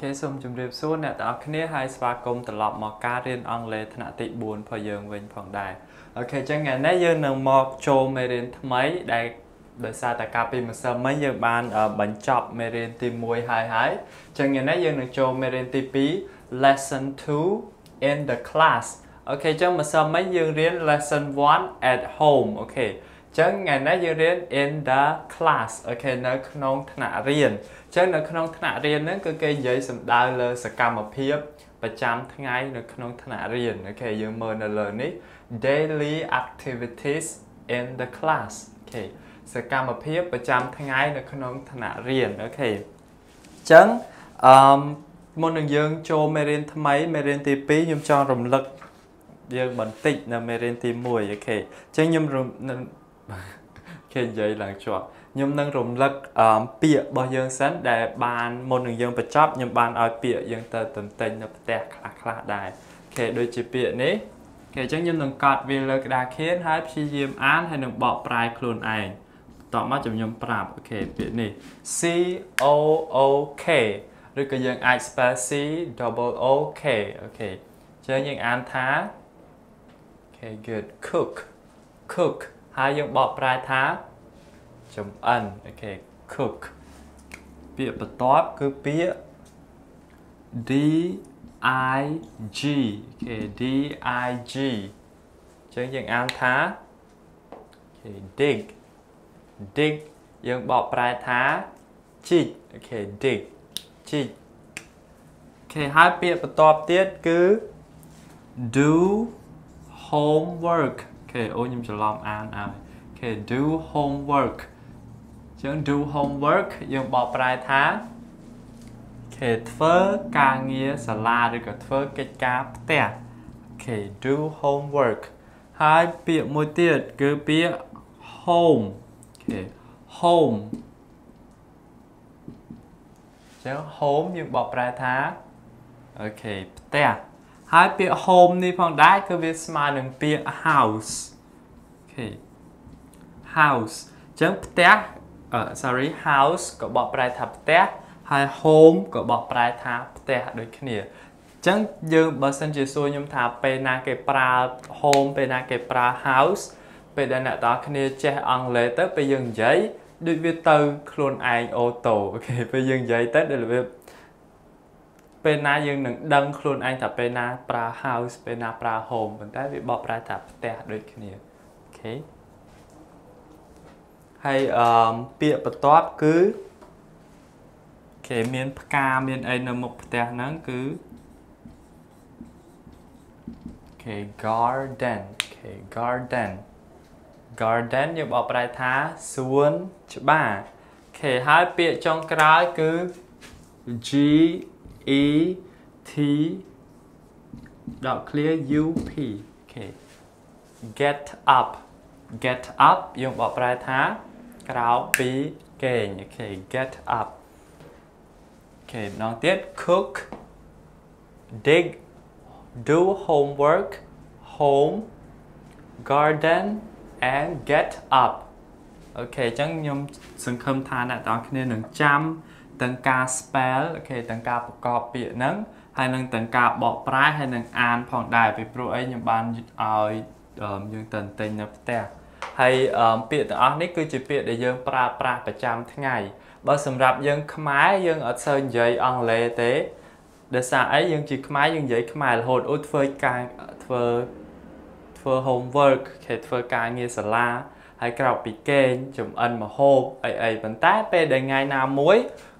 គេសូមជម្រាបសួរអ្នកទាំងអស់គ្នាហើយស្វាគមន៍ត្រឡប់មកការរៀនអង់គ្លេសថ្នាក់ទី4របស់យើងវិញផងដែរអូខេអញ្ចឹងថ្ងៃនេះយើងនឹងមកចូលមេរៀនថ្មីដែលដោយសារតែកាលពីម្សិលមិញយើងបានបញ្ចប់មេរៀនទី1ហើយហើយអញ្ចឹងថ្ងៃនេះយើងនឹងចូលមេរៀនទី2 lesson 2 in the class អូខេអញ្ចឹងម្សិលមិញយើងរៀន lesson 1 at home អូខេ ចឹងថ្ងៃនេះយើងរៀន in the class okay នៅក្នុងថ្នាក់រៀនចឹងនៅក្នុងថ្នាក់រៀនហ្នឹងគឺគេនិយាយសំដៅលើសកម្មភាពប្រចាំថ្ងៃនៅក្នុងថ្នាក់រៀន okay យើងមើលនៅលើនេះ daily activities in the class okay សកម្មភាពប្រចាំថ្ងៃនៅក្នុងថ្នាក់រៀន okay ចឹងអឺមុននឹងយើងចូលមេរៀនថ្មីមេរៀនទី2ខ្ញុំចង់រំលឹកយើងបន្តិចនៅមេរៀនទី1 okay ចឹងខ្ញុំ គេនិយាយឡើងជាប់ខ្ញុំនឹងរំលឹកពាក្យរបស់យើងសិនដែលបានមុននឹងយើងបញ្ចប់ខ្ញុំបានឲ្យពាក្យយើងទៅទន្ទិញនៅផ្ទះខ្លះខ្លះដែរ okay ដូចជាពាក្យនេះ okay អញ្ចឹងខ្ញុំនឹងកត់វាលើក្តារខៀនហើយព្យាយាមអានហើយនឹងបកប្រែខ្លួនឯងតមកចាំខ្ញុំប្រាប់ okay ពាក្យនេះ C O O K ឬក៏យើងអាច spell C double O K okay អញ្ចឹងយើងអានថា Okay good cook cook ហើយយើងបកប្រែថាចម្អិន okay cook ពាក្យបន្ទាប់គឺពាក្យ D I G okay D I G ចឹងយើងអានថា okay dig dig យើងបកប្រែថាជីក okay dig ជីក okay ហើយពាក្យបន្ទាប់ទៀតគឺ do homework okay អូខ្ញុំច្រឡំអានឲ្យ okay do homework ចឹង do homework យើងបកប្រែថាគេធ្វើការងារសាលាឬក៏ធ្វើកិច្ចការផ្ទះ okay do homework ហើយពាក្យមួយទៀតគឺពាក្យ home គេ home ចឹង home យើងបកប្រែថាអូខេផ្ទះ ហើយពាក្យ home នេះផងដែរគឺវាស្មើនឹងពាក្យ house អូខេ house ចឹងផ្ទះ sorry house ក៏បកប្រែថាផ្ទះហើយ home ក៏បកប្រែថាផ្ទះដូចគ្នាអញ្ចឹងយើងបើសិនជាសួរខ្ញុំថាពេលណាគេប្រើ home ពេលណាគេប្រើ house ពេលដែលអ្នកទាំងគ្នាចេះអង់គ្លេសទៅពេលយើងនិយាយដូចវាទៅខ្លួនឯងអូតូអូខេពេលយើងនិយាយទៅដូចវា ពេលណាយើងនឹងដឹងខ្លួនឯងថាពេលណាប្រើ house ពេលណាប្រើ home ប៉ុន្តែវាបកប្រែថាផ្ទះដូចគ្នាអូខេហើយអឺពាក្យបន្ទាប់គឺគេមានផ្កាមានអីនៅមុខផ្ទះហ្នឹងគឺokay garden okay garden garden យើងបកប្រែថាសួនច្បារ okay ហើយពាក្យចុងក្រោយគឺ G E T ដក ឃ្លា U P okay get up get up យើងបកប្រែថាក្រោកពីគេង okay get up okay ម្ដងទៀត cook dig do homework home garden and get up អូខេអញ្ចឹងខ្ញុំសង្ឃឹមថាអ្នកទាំងគ្នានឹងចាំ ទាំងការ spell អូខេទាំងការប្រកបពាក្យហ្នឹងហើយនឹងទាំងការបកប្រែហើយនឹងអានផងដែរពីព្រោះអីខ្ញុំបានឲ្យយើងទៅទិញនៅផ្ទះហើយពាក្យទាំងអស់នេះគឺជាពាក្យដែលយើងប្រើប្រាស់ប្រចាំថ្ងៃបើសម្រាប់យើងខ្មែរយើងអត់សូវនិយាយអង់គ្លេសទេដោយសារអីយើងជាខ្មែរយើងនិយាយខ្មែររហូតអូធ្វើការធ្វើធ្វើ homework គេធ្វើការងារសាលាហើយក្រោកពីគេងចំអិនម្ហូបអីអីប៉ុន្តែពេលដែលថ្ងៃណាមួយ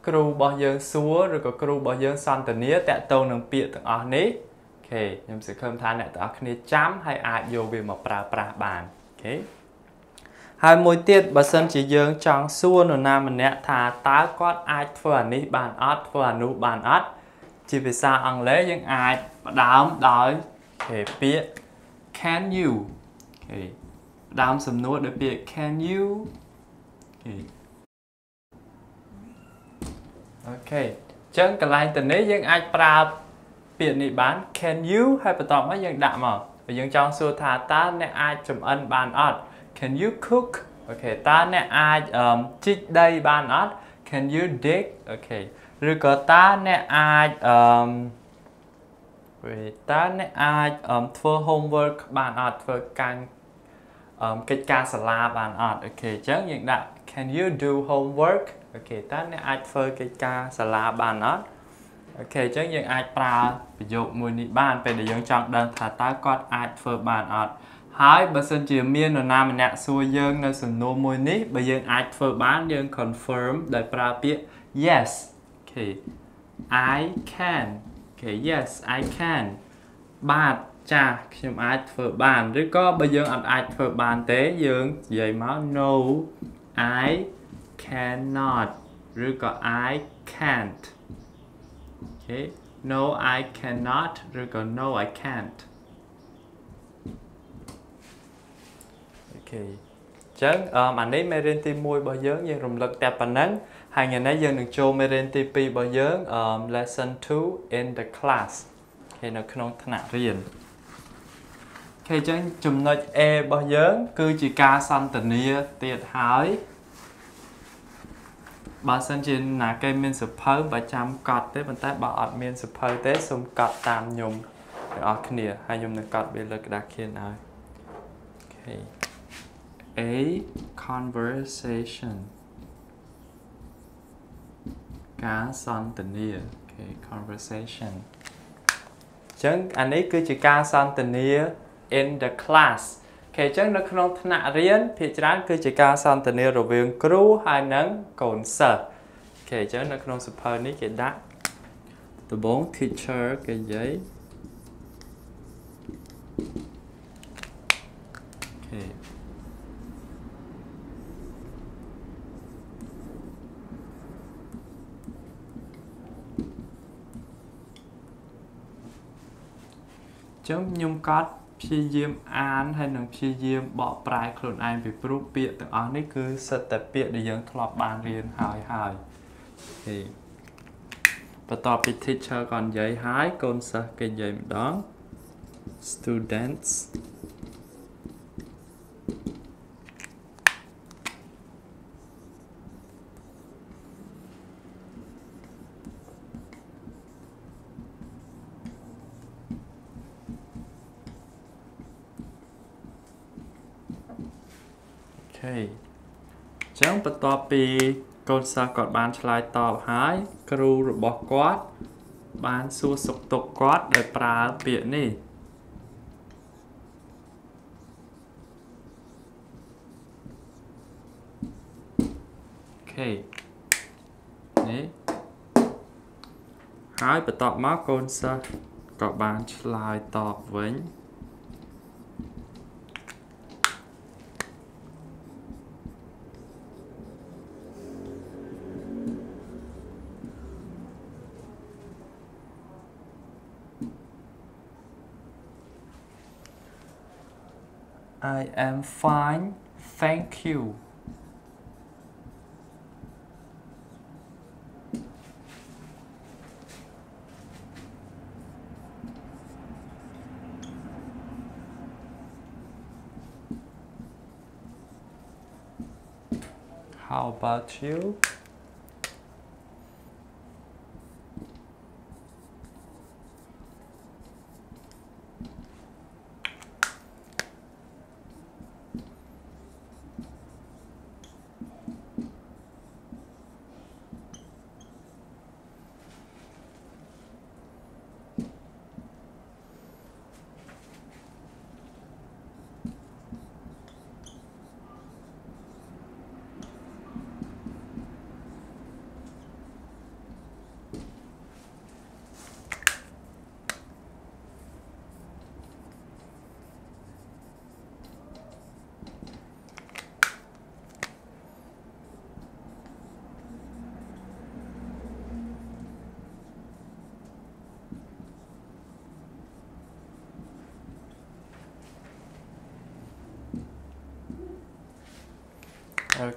គ្រូរបស់យើងសួរឬក៏គ្រូរបស់យើងសន្ទនាតាក់ទងនឹងពាក្យទាំងអស់នេះអូខេខ្ញុំសង្ឃឹមថាអ្នកទាំងអស់គ្នាចាំហើយអាចយកវាមកប្រើប្រាស់បានអូខេហើយមួយទៀតបើសិនជាយើងចង់សួរនរណាម្នាក់ថាតើគាត់អាចធ្វើអានេះបានអត់ធ្វើអានោះបានអត់ជាភាសាអង់គ្លេសយើងអាចផ្ដើមដោយគេពាក្យ can you គេផ្ដើមសំណួរដោយពាក្យ can you គេ អូខេអញ្ចឹងកន្លែងទៅនេះយើងអាចប្រើពាក្យនេះបាន can you ហើយបន្ទាប់មកយើងដាក់មកបើយើងចង់សួរថាតើអ្នកអាចចម្អិនបានអត់ can you cook okay តើអ្នកអាចជីកដីបានអត់ can you dig okay អឬក៏តើអ្នកអាចអឺពេលតើអ្នកអាចធ្វើ homework បានអត់ធ្វើការកិច្ចការសាលាបានអត់ okay អញ្ចឹងយើងដាក់ can you do homework okay តើអ្នកអាចធ្វើកិច្ចការសាលាបានអត់ okay អញ្ចឹងយើងអាចប្រើប្រយោគមួយនេះបានពេលដែលយើងចង់ដឹងថាតើគាត់អាចធ្វើបានអត់ហើយបើសិនជាមាននរណាម្នាក់សួរយើងនៅសំណួរមួយនេះបើយើងអាចធ្វើបានយើង confirm ដោយប្រើពាក្យ yes okay I can okay yes I can បាទចាខ្ញុំអាចធ្វើបានឬក៏បើយើងអត់អាចធ្វើបានទេយើងនិយាយមក no I cannot ឬក៏ I can't okay no I cannot ឬក៏ no I can't អូខេអញ្ចឹងអានេះមេរៀនទី1របស់យើងយើងរំលឹកតែប៉ុណ្ណឹងហើយថ្ងៃនេះយើងនឹងចូលមេរៀនទី2របស់យើង lesson 2 in the class គេនៅក្នុងថ្នាក់រៀនគេអញ្ចឹងចំណុច A របស់យើង គឺជាការសន្ទនាទៀតហើយ បើសិនជាណាគេមានសភៅបើចាំកត់ទេប៉ុន្តែបើអត់មានសភៅទេសូមកត់តាមខ្ញុំទាំងអស់គ្នាហើយខ្ញុំនឹងកត់វាលើក្តារខៀនឲ្យ okay a conversation ការសន្ទនា okay conversation អញ្ចឹងអានេះគឺជាការសន្ទនា in the class គេអញ្ចឹងនៅក្នុងថ្នាក់រៀនភាគច្រើនគឺជាការសន្ទនារវាងគ្រូហើយនិងកូនសិស្សគេអញ្ចឹងនៅក្នុងសភៅនេះគេដាក់ដំបង teacher គេនិយាយអូខេចឹងខ្ញុំកត់ ព្យាយាមអានហើយនឹងព្យាយាមបកប្រែខ្លួនឯងពីព្រោះពាក្យទាំងអស់នេះគឺសិតតែពាក្យដែលយើងធ្លាប់បានរៀនហើយហើយហេបន្ទាប់ពី teacher ក៏និយាយហើយកូនសិស្សគេនិយាយម្ដង students OK អ ញ្ចឹងបន្ទាប់ពីកូនសិស្សគាត់បានឆ្លើយតបហើយ គ្រូរបស់គាត់ បានសួរសុខទុក្ខគាត់ដោយប្រើពាក្យនេះអូខេនេះហើយបន្ទាប់មកកូនសិស្សក៏បានឆ្លើយតបវិញ I am fine, thank you. How about you?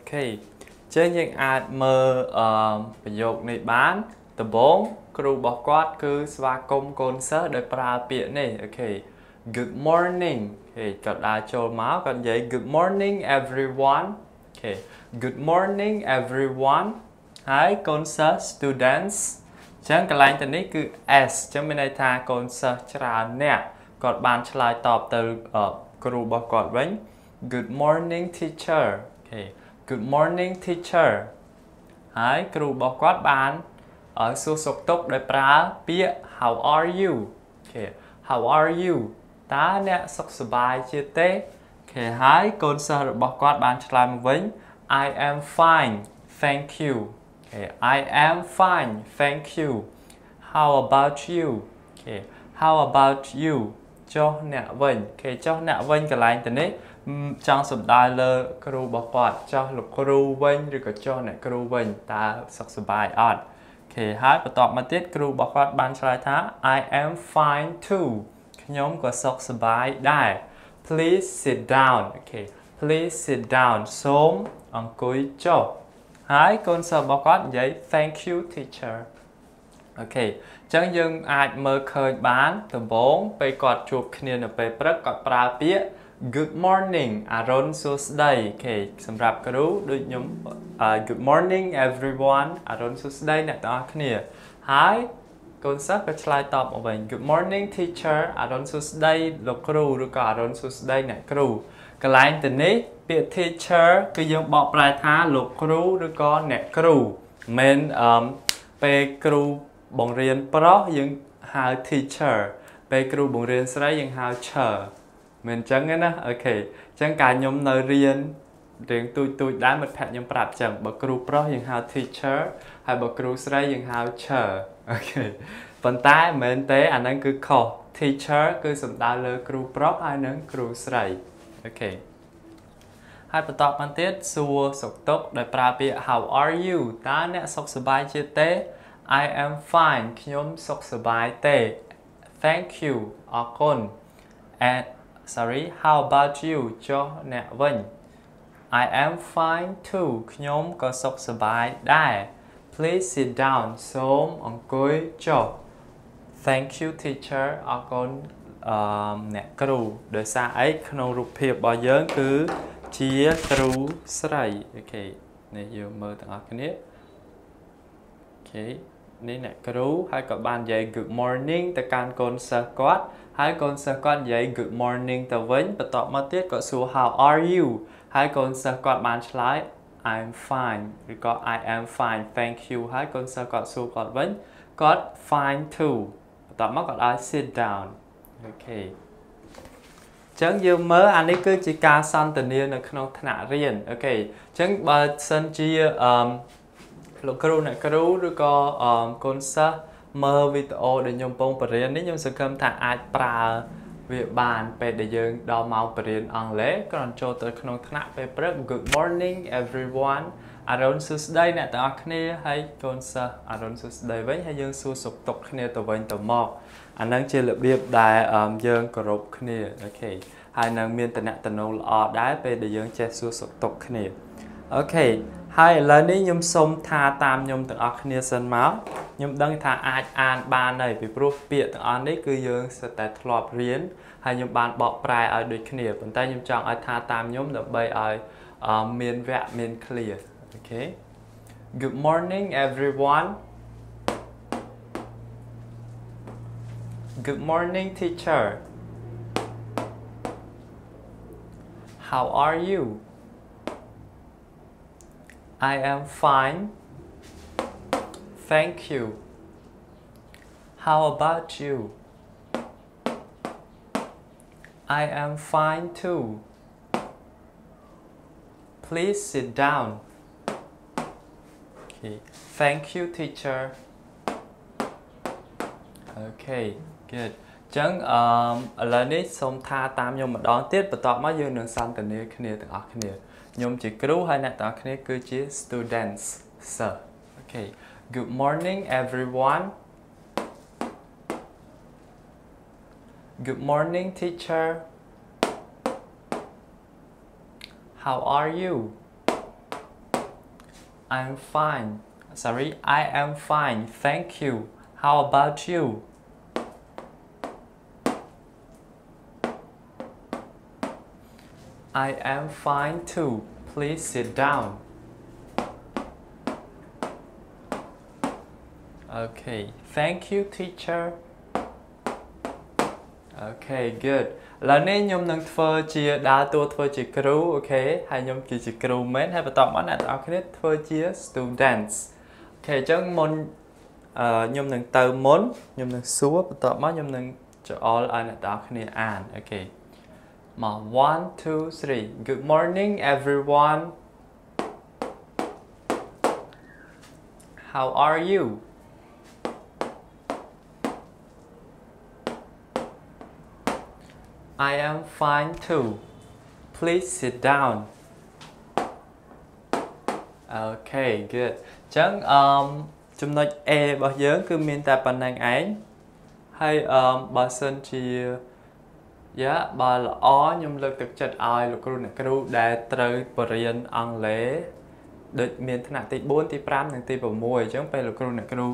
okay ចឹងយើងអាចមើលអឺប្រយោគនេះបានដំបូងគ្រូរបស់គាត់គឺស្វាគមន៍កូនសិស្សដោយប្រើពាក្យនេះ okay Good morning okay គាត់ដើរចូលមកគាត់និយាយ Good morning everyone okay Good morning everyone ហើយកូនសិស្ស students អញ្ចឹងកន្លែងទៅនេះគឺ s អញ្ចឹងមានន័យថាកូនសិស្សច្រើនអ្នកគាត់បានឆ្លើយតបទៅគ្រូរបស់គាត់វិញ Good morning teacher okay Good morning teacher ហើយគ្រូរបស់គាត់បានសួរសុខទុក្ខដោយប្រើពាក្យ How are you okay How are you តើអ្នកសុខសប្បាយជាទេ okay ហើយកូនសិស្សរបស់គាត់បានឆ្លើយមកវិញ I am fine thank you okay I am fine thank you How about you okay How about you ចុះអ្នកវិញ okay ចុះអ្នកវិញកន្លែងទៅនេះ ចង់សំដៅលើគ្រូរបស់គាត់ចុះលោកគ្រូវិញឬក៏ចុះអ្នកគ្រូវិញតើសុខសប្បាយអត់ okay ហើយបន្ទាប់មកទៀតគ្រូរបស់គាត់បានឆ្លើយថា I am fine too ខ្ញុំក៏សុខសប្បាយដែរ Please sit down okay Please sit down សូមអង្គុយចុះហើយកូនសិស្សរបស់គាត់និយាយ Thank you teacher អូខេអញ្ចឹងយើងអាចមើលឃើញបានដំបូងពេលគាត់ជួបគ្នានៅពេលព្រឹកគាត់ប្រើពាក្យ Good morning អរុនសួស្តីអូខេសម្រាប់គ្រូដូចខ្ញុំ Good morning everyone អរុនសួស្តីអ្នកទាំងអស់គ្នាហើយកូនសិស្សក៏ឆ្លើយតបមកវិញ Good morning teacher អរុនសួស្តីលោកគ្រូឬក៏អរុនសួស្តីអ្នកគ្រូកន្លែងទៅនេះពាក្យ teacher គឺយើងបកប្រែថាលោកគ្រូឬក៏អ្នកគ្រូមិនអឺពេលគ្រូបង្រៀនប្រុសយើងហៅ teacher ពេលគ្រូបង្រៀនស្រីយើងហៅ cher មិនអញ្ចឹងទេណា okay អញ្ចឹងកាលខ្ញុំនៅរៀនរៀងទូចទូចដែរមិត្តភក្តិខ្ញុំប្រាប់អញ្ចឹងបើគ្រូប្រុសយើងហៅ teacher ហើយបើគ្រូស្រីយើងហៅ cher okay ប៉ុន្តែមិនមែនទេអាហ្នឹងគឺខុស teacher គឺសំដៅលើគ្រូប្រុសហើយនិងគ្រូស្រី okayហើយបន្តមកទៀតសួរសុខទុក្ខដោយប្រើពាក្យ how are you តើអ្នកសុខសប្បាយជាទេ I am fine ខ្ញុំសុខសប្បាយទេ Thank you អរគុណ and sorry how about you ចុះអ្នកវិញ I am fine too ខ្ញុំក៏សុខសប្បាយដែរ Please sit down សូមអង្គុយចុះ Thank you teacher អរគុណអឺអ្នកគ្រូដោយសារអីក្នុងរូបភាពរបស់យើងគឺជាគ្រូស្រីអូខេនេះយើងមើលទាំងអស់គ្នាអូខេនេះអ្នកគ្រូហើយក៏បាននិយាយ good morning ទៅកាន់កូនសិស្សគាត់ ហើយកូនសិស្សគាត់និយាយ good morning ទៅវិញបន្ទាប់មកទៀតគាត់សួរ how are you ហើយកូនសិស្សគាត់បានឆ្លើយ I'm fine ឬក៏ I am fine thank you ហើយកូនសិស្សគាត់សួរគាត់វិញគាត់ fine too បន្ទាប់មកគាត់ឲ្យ sit down អូខេចឹងយើងមើលអានេះគឺជាការសន្ទនានៅក្នុងថ្នាក់រៀនអូខេអញ្ចឹងបើសិនជាអឺលោកគ្រូអ្នកគ្រូឬក៏អឺកូនសិស្ស មើលវីដេអូដែលខ្ញុំកំពុងបរៀននេះខ្ញុំសង្ឃឹមថាអាចប្រើវាបានពេលដែលយើងដល់ម៉ោងបរៀនអង់គ្លេសគ្រាន់ចូលទៅក្នុងថ្នាក់ពេលព្រឹក Good morning everyone អរុនសួស្តីអ្នកទាំងអស់គ្នាហើយកូនសិស្សអរុនសួស្តីវិញហើយយើងសួរសុខទុក្ខគ្នាទៅវិញទៅមកអាហ្នឹងជារបៀបដែលយើងគោរពគ្នាអូខេហើយនឹងមានតំណតំណងល្អដែរពេលដែលយើងចេះសួរសុខទុក្ខគ្នាអូខេ ហើយឥឡូវនេះខ្ញុំសូមថាតាមខ្ញុំទាំងអស់គ្នាសិនមកខ្ញុំដឹងថាអាចអានបានហើយពីព្រោះពាក្យទាំងអស់នេះគឺយើងសិតតែធ្លាប់រៀនហើយខ្ញុំបានបកប្រែឲ្យដូចគ្នាប៉ុន្តែខ្ញុំចង់ឲ្យថាតាមខ្ញុំដើម្បីឲ្យមានវគ្គមាន clear អូខេ Good morning everyone Good morning teacher How are you I am fine. Thank you. How about you? I am fine too. Please sit down. Okay. Thank you, teacher. Okay, good. ចឹងអឺឥឡូវនេះសូមថាតាមខ្ញុំម្ដងទៀតបន្ទាប់មកយើងនឹងសន្ទនាគ្នាទាំងអស់គ្នា ខ្ញុំជាគ្រូហើយអ្នកទាំងអស់គ្នាគឺជា students sir Okay good morning everyone Good morning teacher How are you I'm fine sorry I am fine thank you how about you I am fine too. Please sit down. Okay thank you teacher Okay good ឥឡូវនេះខ្ញុំនឹងធ្វើជាដើរតួធ្វើជាគ្រូ Okay ហើយខ្ញុំគឺជាគ្រូមែនហើយបន្តមកអ្នកទាំងអស់គ្នាធ្វើជា students Okay អញ្ចឹងមុនអឺខ្ញុំនឹងទៅមុនខ្ញុំនឹងសួរបន្តមកខ្ញុំនឹងច្អល់ឲ្យអ្នកទាំងអស់គ្នាអានអូខេ មក 1 2 3 Good morning everyone How are you I am fine too. Please sit down. Okay good អញ្ចឹងអឺចំណុច A របស់យើងគឺមានតែប៉ុណ្្នឹងឯងហើយអឺបើសិនជា យ៉ាបើល្អខ្ញុំលើកទឹកចិត្តឲ្យលោកគ្រូអ្នកគ្រូដែលត្រូវបរៀនអង់គ្លេសដូចមានថ្នាក់ទី4ទី5និងទី6អញ្ចឹងពេលលោកគ្រូអ្នកគ្រូ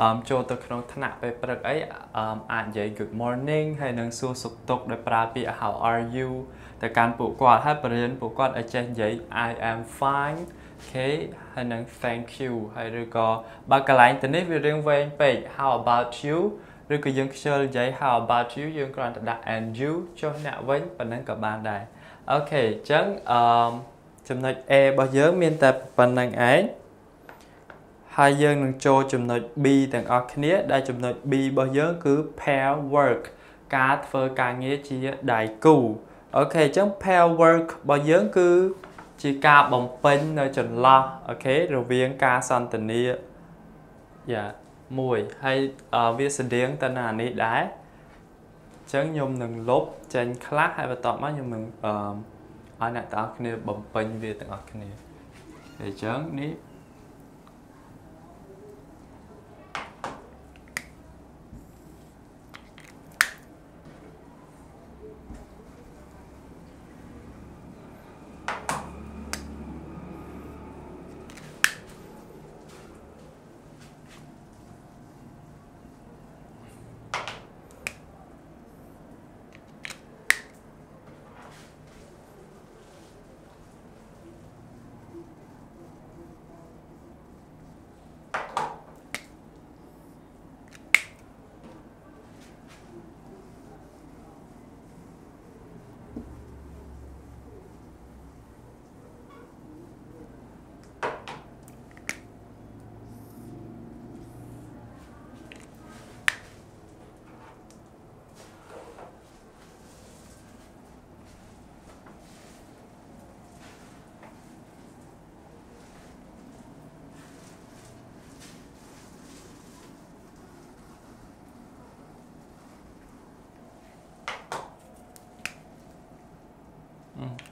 អឺចូលទៅក្នុងថ្នាក់ពេលព្រឹកអីអឺអាចនិយាយ good morning ហើយនឹងសួរសុខទុក្ខដោយប្រើពាក្យ how are you ទៅកាន់ពួកគាត់ហើយបរិញ្ញាពួកគាត់ឲ្យចេះនិយាយ I am fine អូខេហើយនឹង thank you ហើយឬក៏បើកន្លែងទៅនេះវារឿងវែងពេក how about you ឬក៏យើងខ្ជិលនិយាយ how about you យើងគ្រាន់តែដាក់ and you ចុះអ្នកវិញប៉ុណ្ណឹងក៏បានដែរOkay អញ្ចឹងអឺចំណុច A របស់យើងមានតែប៉ុណ្ណឹងឯងហើយយើងនឹងចូលចំណុច B ទាំងអស់គ្នាដែលចំណុច B របស់យើងគឺ pair work ការធ្វើការងារជាដៃគូ Okay អញ្ចឹង pair work របស់យើងគឺជាការបំពេញនៅចន្លោះ Okay រវាងការសន្ទនាយ៉ា មួយហើយវាស្តៀងទៅនឹងអានេះដែរអញ្ចឹងខ្ញុំនឹងលុបចេញខ្លះហើយបន្ទាប់មកខ្ញុំនឹងអឺឲ្យអ្នកទាំងអស់គ្នាបំពេញវាទាំងអស់គ្នាអញ្ចឹងនេះ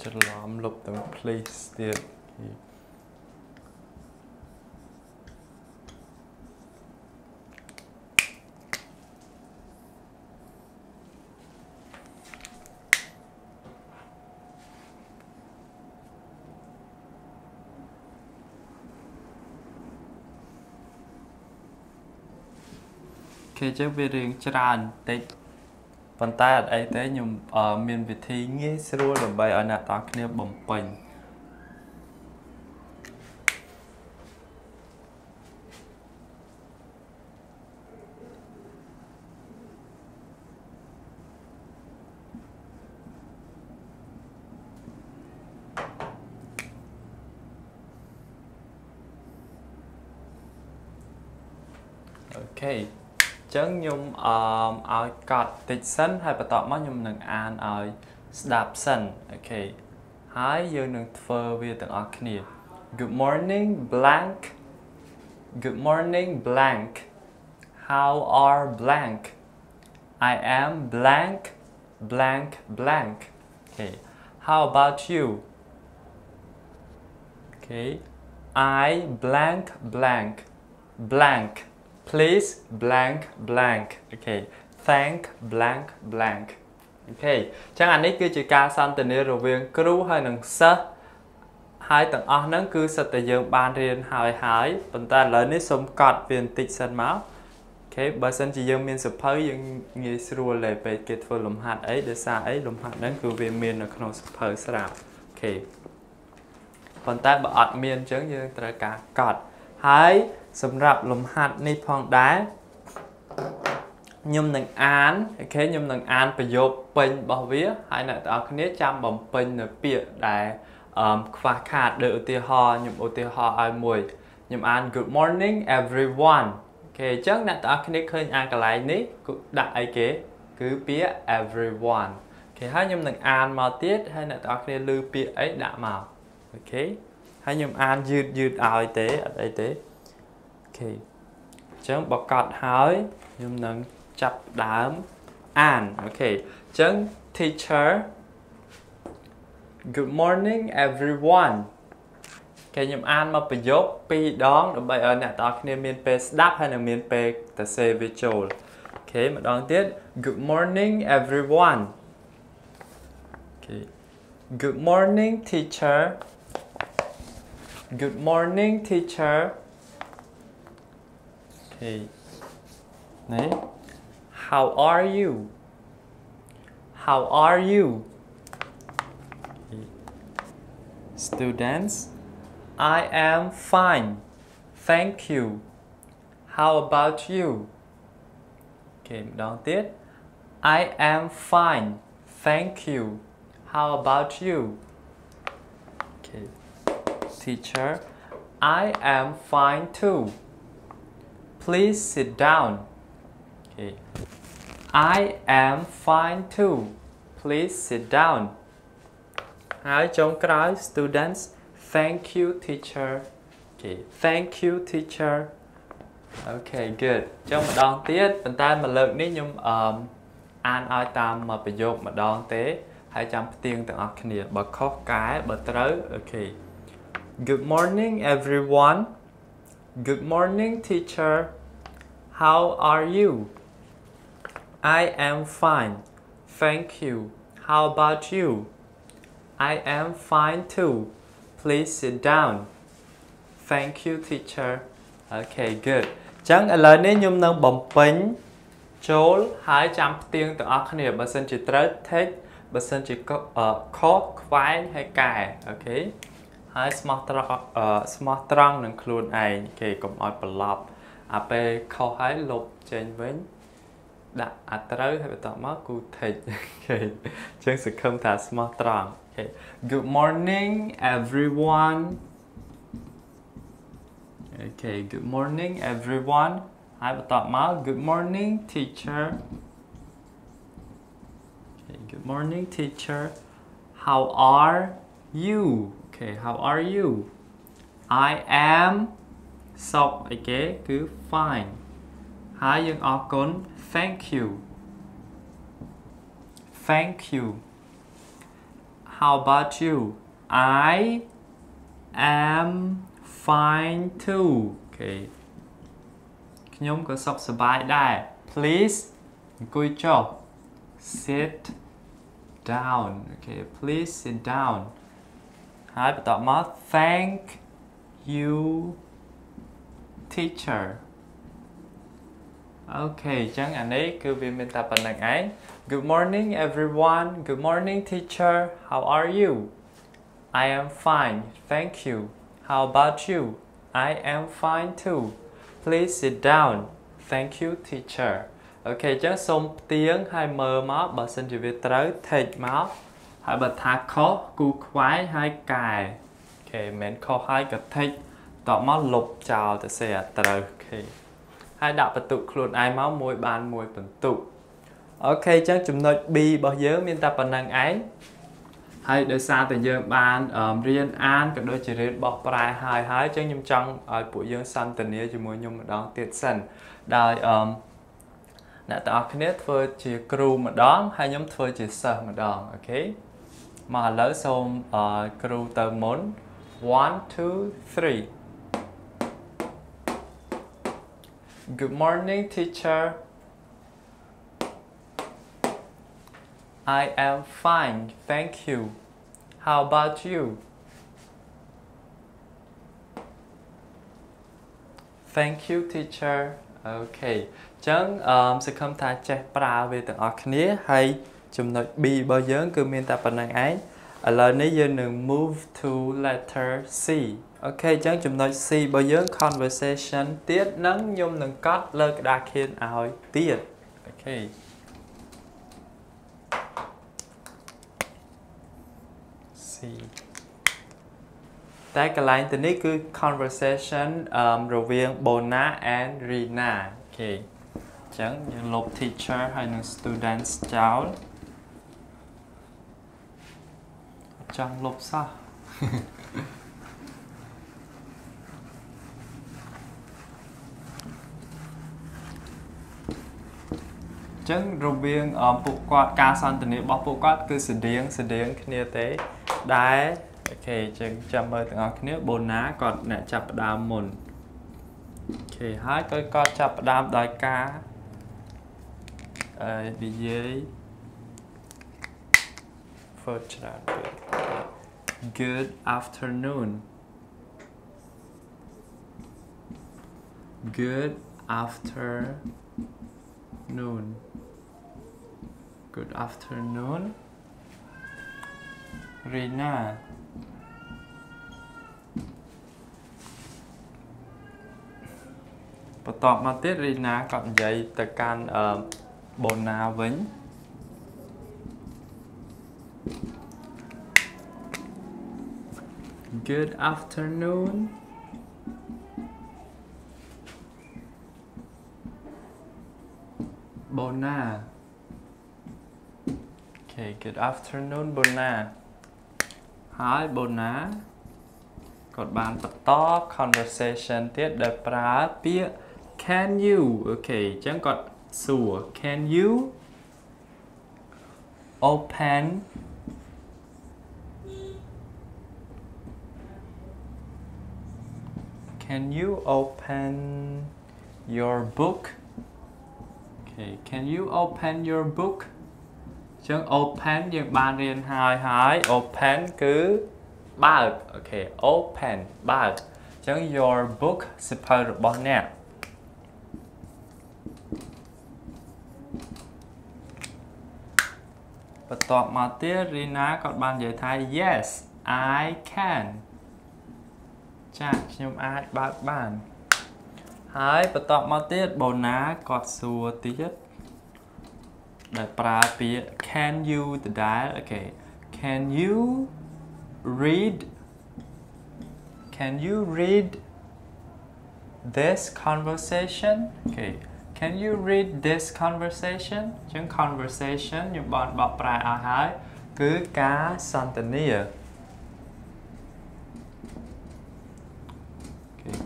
ច្រឡំលុបទាំង please ទៀតគេចឹងវារឿងច្រើនតិច ប៉ុន្តែអត់អីទេខ្ញុំមានវិធីងាយស្រួលដើម្បីឲ្យអ្នកទាំងគ្នាបំពេញអូខេ ចឹងខ្ញុំអឺឲ្យកត់តិចសិនហើយបន្ទាប់មកខ្ញុំនឹងអានឲ្យស្ដាប់សិនអូខេហើយយើងនឹងធ្វើវាទាំងអស់គ្នា Good morning blank Good morning blank How are blank I am blank blank blank Okay How about you Okay I blank blank blank please blank blank Okay thank blank blank Okay អញ្ចឹងអានេះគឺជាការសន្ទនារវាងគ្រូហើយនិងសិស្សហើយទាំងអស់ហ្នឹងគឺសុទ្ធតែយើងបានរៀនហើយហើយប៉ុន្តែឥឡូវនេះសូមកត់វាបន្តិចសិនមក Okay បើសិនជាយើងមានសៀវភៅយើងងាយស្រួលដែរពេលគេធ្វើលំហាត់អីដោយសារអីលំហាត់ហ្នឹងគឺវាមាននៅក្នុងសៀវភៅស្រាប់ Okayប៉ុន្តែបើអត់មានអញ្ចឹងយើងត្រូវការកត់ហើយ សម្រាប់លំហាត់នេះផងដែរខ្ញុំនឹងអានអូខេខ្ញុំនឹងអានប្រយោគពេញរបស់វាហើយអ្នកទាំងអស់គ្នាចាំបំពេញនៅពាក្យដែលអឺខ្វះខាតដូចឧទាហរណ៍ខ្ញុំឧទាហរណ៍ឲ្យមួយខ្ញុំអាន Good morning everyone អូខេអញ្ចឹងអ្នកទាំងអស់គ្នាឃើញអានកន្លែងនេះគឺដាក់អីគេ គឺពាក្យ everyone អូខេហើយខ្ញុំនឹងអានមកទៀតហើយអ្នកទាំងអស់គ្នាឮពាក្យអីដាក់មកOkay ហើយខ្ញុំអានយឺតយឺតឲ្យទេអត់អីទេ Okay អញ្ចឹងបកត់ហើយខ្ញុំនឹងចាប់ដើមអានអូខេអញ្ចឹង teacher Good morning everyone គេខ្ញុំអានមកប្រយោគ2ដងដើម្បីឲ្យអ្នកទាំងអស់គ្នាមានពេលស្ដាប់ហើយនឹងមានពេលទៅសេវាចូល Okay ម្ដងទៀត Good morning everyone អូខេ Good morning teacher Good morning teacher Hey, 네. How are you? How are you? Students, I am fine. Thank you. How about you? Okay, down tiếp. I am fine. Thank you. How about you? Okay. Teacher, I am fine too. Please sit down. Okay. I am fine too. Please sit down. ហើយចុងក្រោយ students thank you teacher អូខេ thank you teacher អូខេ good ចុងម្ដងទៀតប៉ុន្តែមួយលើកនេះខ្ញុំអឺអានឲ្យតាមប្រយោគម្ដងទេហើយចាំផ្ទៀងទាំងអស់គ្នាបើខុសកែបើត្រូវអូខេ Good morning everyone Good morning teacher How are you I am fine Thank you How about you I am fine too. Please sit down. Thank you teacher. Okay good. ចឹងឥឡូវនេះខ្ញុំនឹងបំពេញចូលហើយចាំផ្ទៀងទាំងអស់គ្នាបើសិនជាត្រូវ take បើសិនជាខុសខ្វែងហើយកែអូខេ ហើយស្មោះត្រង់ស្មោះត្រង់នឹងខ្លួនឯងគេកុំឲ្យប្រឡប់អាពេលខុសហើយលុបចេញវិញដាក់អាត្រូវហើយបន្តមកគូ take គេអញ្ចឹងសង្ឃឹមថាស្មោះត្រង់ Okay. Good morning, everyone. Okay, good morning, everyone. Hai tập máu. Good morning, teacher. Okay, good morning, teacher. How are you? Okay, how are you? I am so okay, good fine. Hai យើងអរគុណ Thank you. Thank you. How about you? I am fine too. Okay. ខ្ញុំក៏សុខសប្បាយដែរ Please អង្គុយចុះ Sit down. Okay, please sit down. ហើយបន្តមក Thank you teacher. អូខេអញ្ចឹងអានេះគឺវាមានតែប៉ុណ្្នឹងឯង Good morning everyone Good morning teacher How are you I am fine thank you How about you I am fine too Please sit down Thank you teacher អូខេអញ្ចឹងសូមផ្ទៀងហើយមើលមកបើសិនជាវាត្រូវ take មក ហើយបើថាខុសគូខ្វែងហើយកែអូខេមិនមែនខុសហើយក៏ take តបមកលុបចោលទៅសេអាត្រូវអូខេហើយដាក់បន្ទុកខ្លួនឯងមកមួយបានមួយបន្ទុកអូខេអញ្ចឹងចំណុច B របស់យើងមានតែប៉ុណ្្នឹងឯងហើយដោយសារតែយើងបានរៀនអានក៏ដូចជារៀនបោះប្រែហើយហើយអញ្ចឹងខ្ញុំចង់ឲ្យពួកយើងសន្ទនាជាមួយខ្ញុំម្ដងទៀតសិនដោយអឺអ្នកទាំងអស់គ្នាធ្វើជាគ្រូម្ដងហើយខ្ញុំធ្វើជាសិស្សម្ដងអូខេ មកឥឡូវសូមគ្រូទៅមុន1 2 3 Good morning, teacher. I am fine, thank you. How about you? Thank you, teacher. Okay ចឹងអឺសង្ឃឹមថាចេះប្រើវាទាំងអស់គ្នាហើយ ចំណុច B របស់យើង គឺមានតែប៉ុណ្្នឹងឯងឥឡូវនេះយើងនឹង move to letter C អូខេអញ្ចឹងចំណុច C របស់យើង conversation ទៀតហ្នឹងខ្ញុំនឹងកត់លើក្តារខៀនឲ្យទៀតអូខេ C តែកន្លែងទៅនេះគឺ conversation រវាង Bona and Rina អូខេអញ្ចឹងយើងលុប teacher ហើយនឹង students ចោល ចង់លុបសោះចឹងរវាងពួកគាត់ការសន្ទនារបស់ពួកគាត់គឺស្តៀងស្តៀងគ្នាទេដែលអូខេចឹងចាំមើលទាំងអស់គ្នាបូណាគាត់អ្នកចាប់ផ្ដើមមុនអូខេហើយក៏គាត់ចាប់ផ្ដើមដោយការអឺនិយាយ first ច្រើនពេក good afternoon good afternoon good afternoon Rina បន្តមកទៀតរីណាក៏និយាយទៅកាន់អឺបូណាវិញ Good afternoon Bona Okay good afternoon Bona ហើយ Bona គាត់បានបន្ត conversation ទៀតដែលប្រើពាក្យ can you អូខេអញ្ចឹងគាត់សួរ can you open can you open your book okay can you open your book អញ្ចឹង open យើងបានរៀនហើយហើយ open គឺបើកអូខេ open បើកអញ្ចឹង your book សិភៅរបស់អ្នកបន្ទាប់មកទៀតរីណាគាត់បាននិយាយថា yes I can ចាខ្ញុំអាចបើកបានហើយបន្ទាប់មកទៀតបូណាគាត់សួរទៀតដែលប្រើពាក្យ can you ដដែលអូខេ can you read can you read this conversation okay can you read this conversation ចឹង conversation ខ្ញុំបានបកប្រែឲ្យហើយគឺការសន្ទនា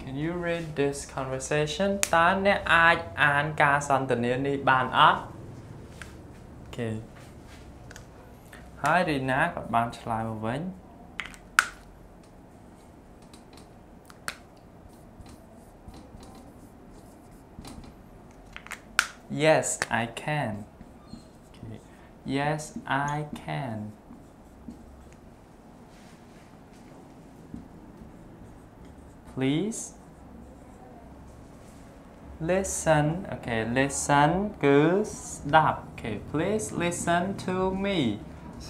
can you read this conversation តើអ្នកអាចអានការសន្ទនានេះបានអត់ Okay ហើយរីណាក៏បានឆ្លើយមកវិញ Yes, I can. Okay. Yes, I can. Please listen Okay listen គឺស្ដាប់ Okay please listen to me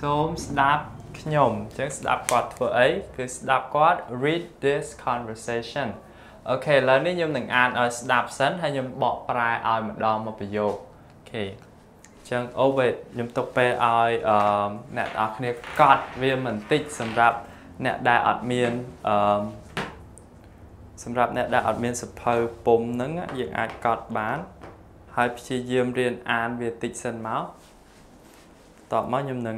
សូមស្ដាប់ខ្ញុំអញ្ចឹងស្ដាប់គាត់ធ្វើអីគឺស្ដាប់គាត់ read this conversation អូខេឥឡូវនេះខ្ញុំនឹងអានឲ្យស្ដាប់សិនហើយខ្ញុំបកប្រែឲ្យម្ដងមួយប្រយោគអូខេអញ្ចឹង oh wait ខ្ញុំទុកពេលឲ្យអឺអ្នកទាំងអស់គ្នាកត់វាបន្តិចសម្រាប់អ្នកដែលអត់មានអឺ សម្រាប់អ្នកដែលអត់មានសភៅពុំហ្នឹងយើងអាចកត់បាន ហើយព្យាយាមរៀនអានវាតិចសិនមកតបមកខ្ញុំនឹង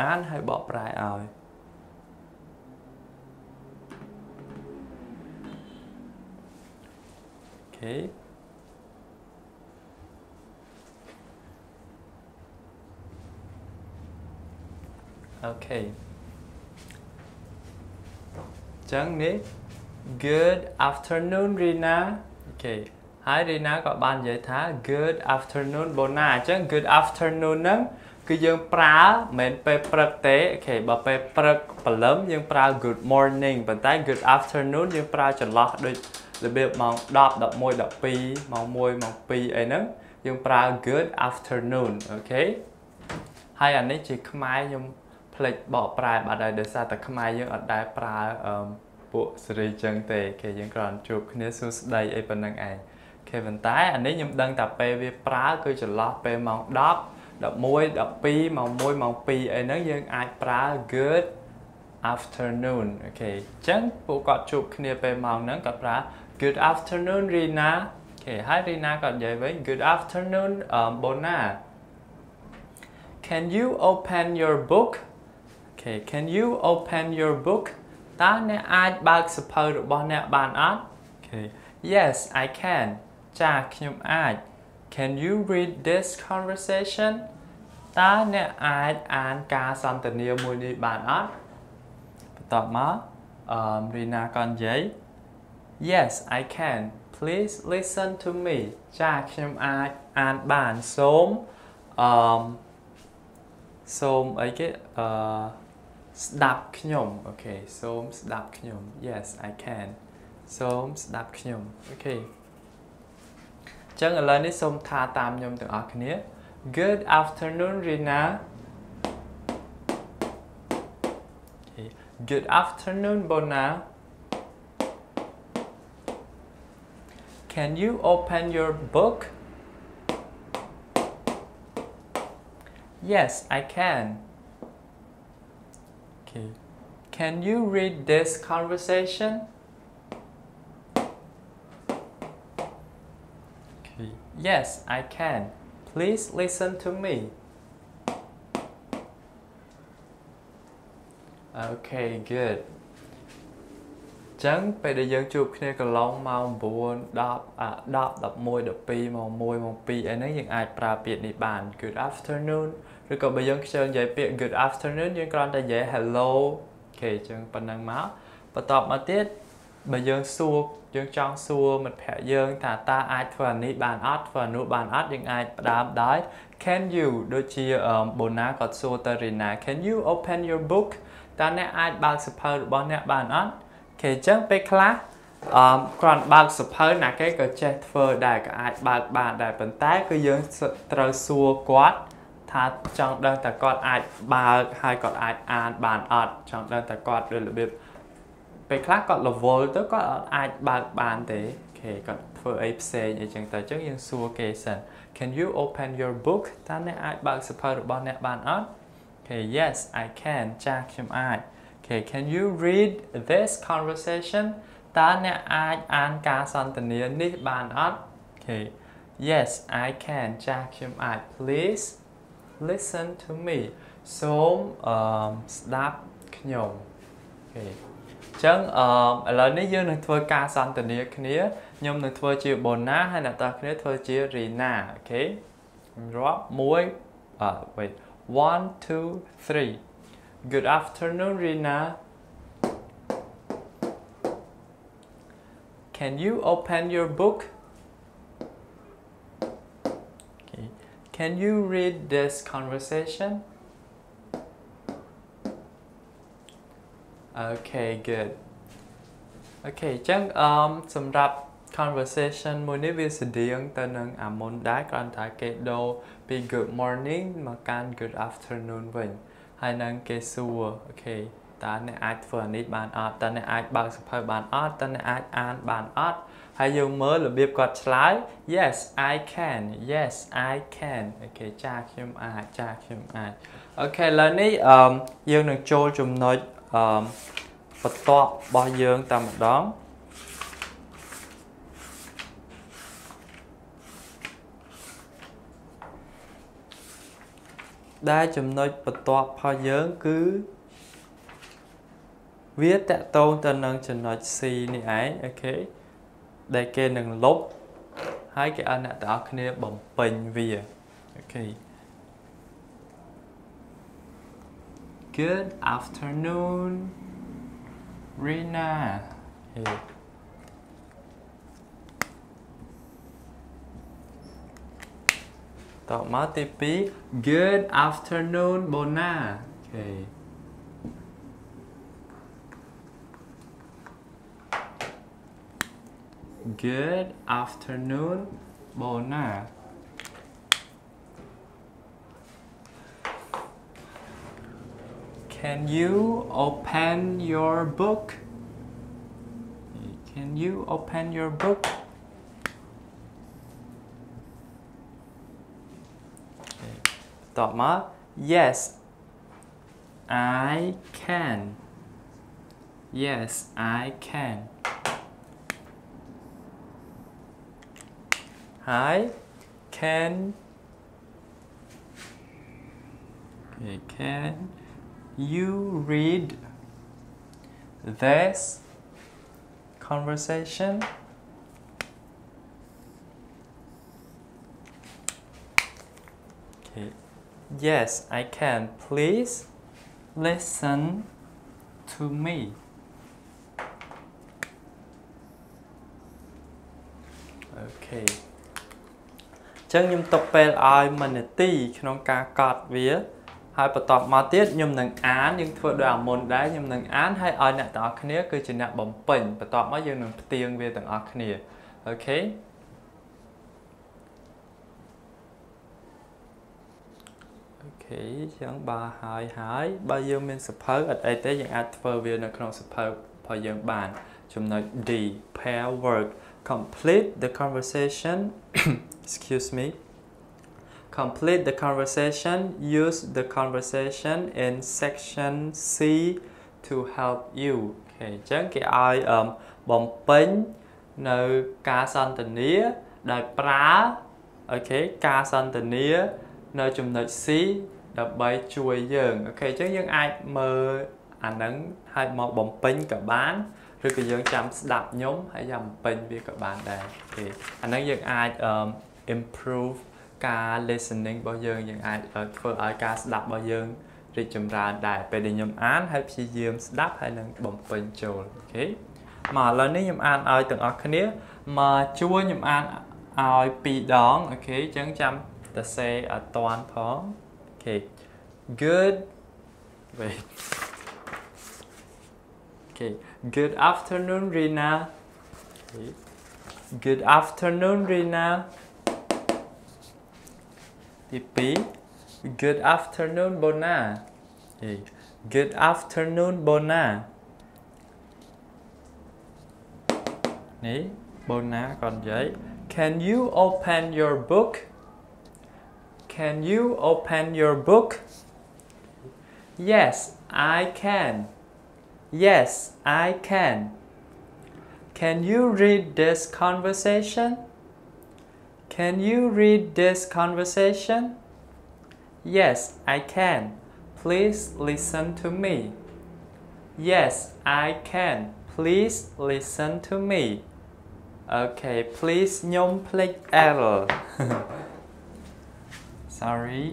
អានហើយបកប្រែឲ្យ Okay. Okay. ចឹងនេះ Good afternoon Rina អូខេហើយ Rina ក៏បាននិយាយថា Good afternoon Bona អញ្ចឹង Good afternoon ហ្នឹងគឺយើងប្រើមិនមែនពេលព្រឹកទេអូខេបើពេលព្រឹកព្រលឹមយើងប្រើ good morning ប៉ុន្តែ good afternoon យើងប្រើចន្លោះដូចរបៀបម៉ោង10 11 12ម៉ោង1ម៉ោង2អីហ្នឹងយើងប្រើ good afternoon អូខេហើយអានេះជាខ្មែរខ្ញុំផ្លេចបកប្រែបាត់ហើយដោយសារតែខ្មែរយើងអត់ដែលប្រើអឺ ពួកសេរីចឹងទេគេយើងគ្រាន់ជួបគ្នាសួស្ដីអីប៉ុណ្្នឹងឯងគេប៉ុន្តែអានេះខ្ញុំដឹងតែពេលវាប្រើគឺចន្លោះពេលម៉ោង10 11 12ម៉ោង1ម៉ោង2អីហ្នឹងយើងអាចប្រើ good afternoon Okay អញ្ចឹងពួកគាត់ជួបគ្នាពេលម៉ោងហ្នឹងគាត់ប្រើ good afternoon Rina Okay ហើយ Rina គាត់និយាយវិញ good afternoon Bona Can you open your book Okay can you open your book តើអ្នកអាចបើកសៀវភៅរបស់អ្នកបានអត់ Okay Yes I can ចាខ្ញុំអាច Can you read this conversation តើអ្នកអាចអានការសន្ទនាមួយនេះបានអត់បន្តមកអឺរីណាក៏និយាយ Yes I can please listen to me ចាខ្ញុំអាចអានបានសូមអឺសូមអីគេអឺ ស្ដាប់ខ្ញុំអូខេសូមស្ដាប់ខ្ញុំ Yes I can សូមស្ដាប់ខ្ញុំអូខេចឹងឥឡូវនេះសូមថាតាមខ្ញុំទាំងអស់គ្នា Good afternoon Rina okay. Good afternoon Bona Can you open your book Yes I can Okay Can you read this conversation Yes, I can. Please listen to me. Okay, good. ចឹងពេលដែលយើងជួបគ្នាកន្លងម៉ោង9 10អា10 11 12ម៉ោង1ម៉ោង2អីហ្នឹងយើងអាចប្រើពាក្យនេះបាន Good afternoon ឬក៏បើយើងខ្ជិលនិយាយពាក្យ Good afternoon យើងគ្រាន់តែនិយាយ hello អូខេចឹងប៉ុណ្ណឹងមកបន្តមកទៀតបើយើងសួរយើងចង់សួរមិត្តភ័ក្ដិយើងថាតើអាចធ្វើអានេះបានអត់ធ្វើអានោះបានអត់យើងអាចផ្ដើមដោយ can you ដូចជាបូណាគាត់សួរទៅរីណា can you open your book តើអ្នកអាចបើកសភៅរបស់អ្នកបានអត់គេអញ្ចឹងពេលខ្លះអឺគ្រាន់បើកសភៅណាគេក៏ចេះធ្វើដែរក៏អាចបើកបានដែរប៉ុន្តែគឺយើងត្រូវសួរគាត់ ថាចង់ដឹងតើគាត់អាចបើកហើយគាត់អាចអានបានអត់ចង់ដឹងតើគាត់ដូចរបៀបពេលខ្លះគាត់ level ទៅគាត់អត់អាចបើកបានទេអូខេគាត់ធ្វើអីផ្សេងអីចឹងទៅអញ្ចឹងយើងសួរគេសិន Can you open your book តើអ្នកអាចបើកសៀវភៅរបស់អ្នកបានអត់ Okay yes I can ចាខ្ញុំអាច Okay can you read this conversation តើអ្នកអាចអានការសន្ទនានេះបានអត់ Okay yes I can ចាខ្ញុំអាច please listen to me សូមអឺស្ដាប់ខ្ញុំ Okay ចឹងអឺឥឡូវនេះយើងនឹងធ្វើការសន្ទនាគ្នាខ្ញុំនឹងធ្វើជា Bona ហើយអ្នកតើគ្នាធ្វើជា Rina អូខេរាប់1អឺ wait 1 2 3 Good afternoon Rina Can you open your book okay. Can you read this conversation Okay good អូខេអញ្ចឹងអឺសម្រាប់ conversation មួយនេះវាស្តៀងទៅនឹងអាមុនដែរគ្រាន់តែគេដូរពី good morning មកកាន់ good afternoon វិញហើយនឹងគេសួរអូខេតើអ្នកអាចធ្វើអានេះបានអត់តើអ្នកអាចបើកសភៅបានអត់តើអ្នកអាចអានបានអត់ ហើយយើងមើលរបៀបគាត់ឆ្លើយ Yes I can Yes I can អូខេចាខ្ញុំអាចចាខ្ញុំអាចអូខេឥឡូវនេះអឺយើងនឹងចូលចំណុចអឺបន្ទាប់របស់យើងតែម្ដងដែលចំណុចបន្ទាប់របស់យើងគឺវាតភ្ជាប់ទៅនឹងចំណុច C នេះឯង Okay ដែលគេនឹងលុបហើយគេឲ្យអ្នកទាំងអស់គ្នាបំពេញវា Okay Good afternoon Rina តមកទី2 Good afternoon Bona អូ Good afternoon, Bona. Can you open your book? Can you open your book? Dogma, yes, I can. Yes, I can. Hi. Can okay, can you read this conversation? Okay. Yes I can. Please listen to me. Okay ចឹងខ្ញុំទុកពេលឲ្យ1នាទីក្នុងការកត់វា ហើយបន្តមកទៀតខ្ញុំនឹងអានយើងធ្វើដោយអាមុនដែរខ្ញុំនឹងអានហើយឲ្យអ្នកទាំងអស់គ្នាគឺជាអ្នកបំពេញបន្ទាប់មកយើងនឹងផ្ទៀងវាទាំងអស់គ្នាOkay Okay ចឹងបើហើយហើយបើយើងមានសៀវភៅអត់អីទេយើងអាចធ្វើវានៅក្នុងសៀវភៅរបស់យើងបានចំណុច D pair work complete the conversation excuse me Complete the conversation. Use the conversation in section C to help you Okay អញ្ចឹងគេឲ្យបំពេញនៅការសន្ទនាដោយប្រើ Okay ការសន្ទនានៅចំណុច C ដើម្បីជួយយើង Okay អញ្ចឹងយើងអាចមើលអាហ្នឹងហើយមកបំពេញក៏បានឬក៏យើងចាំស្ដាប់ខ្ញុំហើយចាំបំពេញវាក៏បានដែរ Okay អាហ្នឹងយើងអាច improve ការ listening របស់យើងយើងអាចធ្វើឲ្យការស្ដាប់របស់យើងរីកចម្រើនដែរពេលដែលខ្ញុំអានហើយព្យាយាមស្ដាប់ហើយនឹងបំពេញចូល Okay មកឥឡូវនេះខ្ញុំអានឲ្យទាំងអស់គ្នាមកជួខ្ញុំអានឲ្យ2ដង Okay អញ្ចឹងចាំតែសេអត់តាន់ផងអូខេ good wait okay good afternoon Rina okay. good afternoon Rina Yippee. Good afternoon, Bona. Good afternoon, Bona. Bona còn giấy. Can you open your book? Can you open your book? Yes, I can. Yes, I can. Can you read this conversation? Can you read this conversation? Yes, I can. Please listen to me. Yes, I can. Please listen to me. Okay, please ខ្ញុំភ្លេច error. Sorry.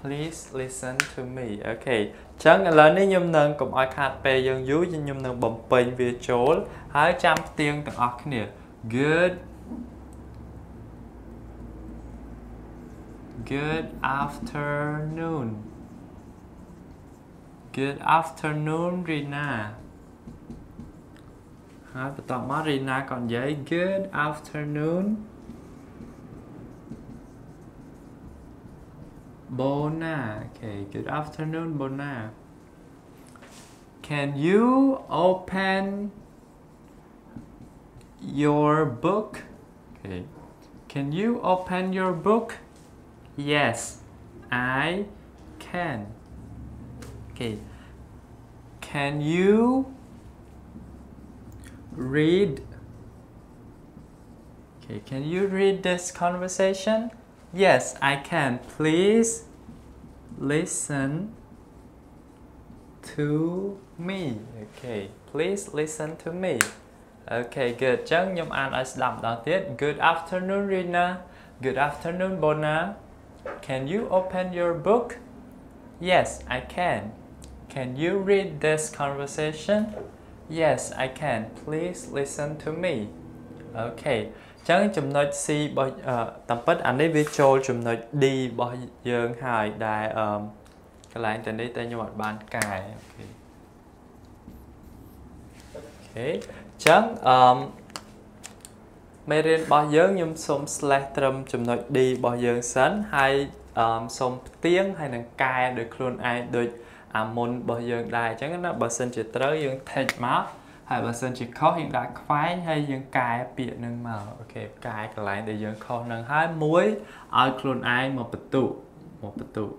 Please listen to me. Okay ចឹងឥឡូវនេះខ្ញុំនឹងកុំឲ្យខាតពេលយើងយូរខ្ញុំនឹងបំពេញវាចូលហើយចាំផ្ទៀងទាំងអស់គ្នា Good Good afternoon Good afternoon Rina ហើយបន្តមក Rina ក៏និយាយ Good afternoon Bona Okay good afternoon Bona Can you open your book? Okay. Can you open your book? Yes, I can. Okay. Can you read? Okay, can you read this conversation? Yes, I can. Please listen to me. Okay, please listen to me. Okay good អញ្ចឹងខ្ញុំអានឲ្យស្ដាប់ម្ដងទៀត Good afternoon Rina Good afternoon Bona Can you open your book Yes I can Can you read this conversation Yes I can Please listen to me Okay អញ្ចឹងចំណុច C របស់តាមពិតអានេះវាចូលចំណុច D របស់យើងហើយដែលអឺកន្លែងទៅនេះតែខ្ញុំអត់បានកែអូខេអូខេ ចឹងអឺមេរៀនរបស់យើងខ្ញុំសូម slash ត្រឹមចំណុច D របស់យើងសិនហើយអឺសូមផ្ទៀងហើយនឹងកែដោយខ្លួនឯងដូចអាមុនរបស់យើងដែរអញ្ចឹងណាបើសិនជាត្រូវយើង take មកហើយបើសិនជាខុសយើងដាក់ខ្វែងហើយយើងកែពាក្យនឹងមកអូខេកែកន្លែងដែលយើងខុសនឹងហើយមួយឲ្យខ្លួនឯងមកបន្ទុកមកបន្ទុក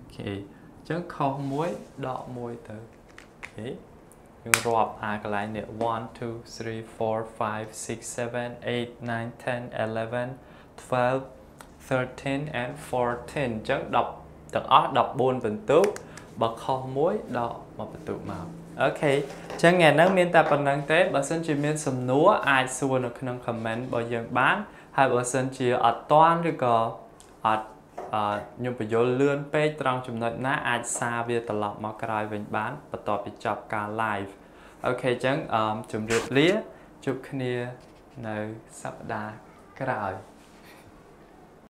អូខេអញ្ចឹងខុសមួយដកមួយទៅអូខេ យើងរាប់អាកន្លែងនេះ1 2 3 4 5 6 7 8 9 10 11 12 13 and 14អញ្ចឹង10ទាំងអស់14បន្ទុកបើខុសមួយដកមកបន្ទុកមកអូខេអញ្ចឹងថ្ងៃហ្នឹងមានតែប៉ុណ្្នឹងទេបើសិនជាមានសំណួរអាចសួរនៅក្នុង comment របស់យើងបានហើយបើសិនជាអត់តាន់ឬក៏អត់អឺ ខ្ញុំបញ្យល់លឿនពេកត្រង់ចំណុចណាអាចសារវាត្រឡប់មកក្រោយវិញបានបន្ទាប់ពីចប់ការ live អូខេអញ្ចឹងអឺជម្រាបលាជួបគ្នានៅសប្តាហ៍ក្រោយ